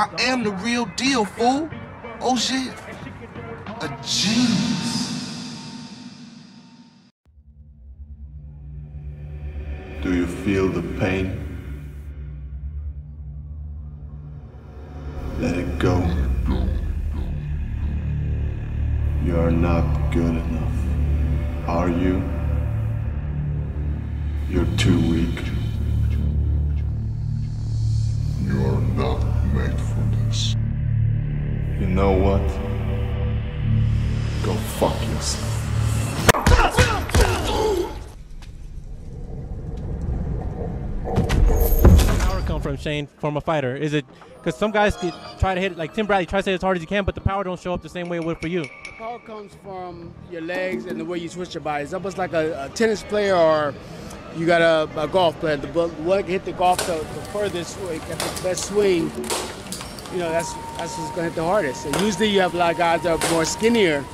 I am the real deal, fool. Oh shit. A genius. Do you feel the pain? Let it go. You are not good enough. Are you? You're too for this. You know what? Go fuck yourself. power come from Shane from a fighter? Is it because some guys get, try to hit it like Tim Bradley tries to hit as hard as he can, but the power don't show up the same way it would for you. Power comes from your legs and the way you switch your body. It's almost like a, a tennis player or you got a, a golf player. The bu- one that can hit the golf the, the furthest, way, got the best swing. You know, that's that's who's gonna hit the hardest. And usually you have a lot of guys that are more skinnier.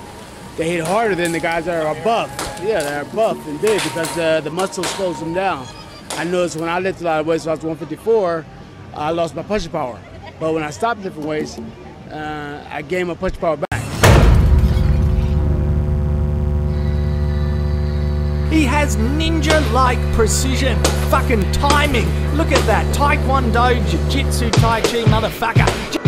They hit harder than the guys that are buff. Yeah, they're buff and big because the, the muscle slows them down. I noticed when I lifted a lot of weights, when I was 154, I lost my punching power. But when I stopped lifting weights, uh, I gained my punching power back. He has ninja-like precision, fucking timing. Look at that, Taekwondo, Jiu-Jitsu, Tai Chi, motherfucker.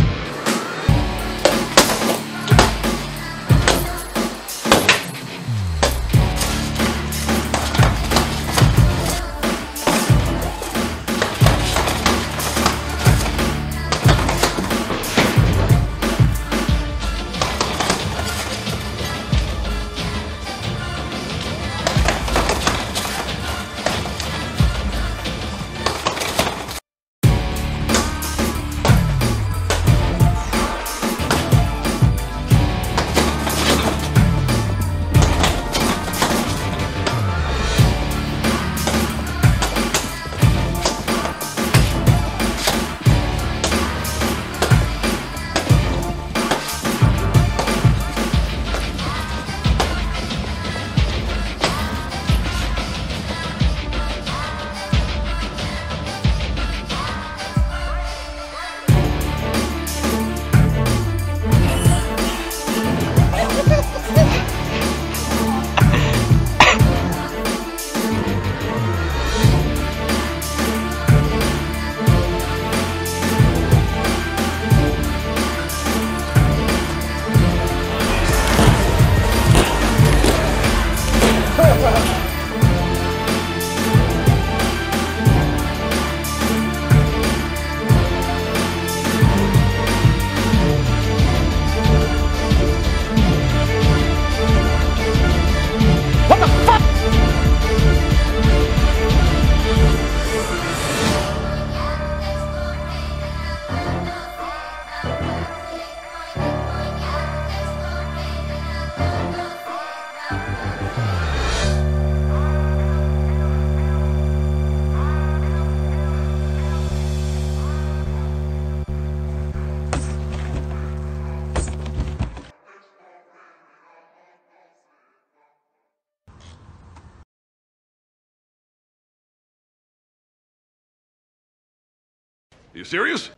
You serious?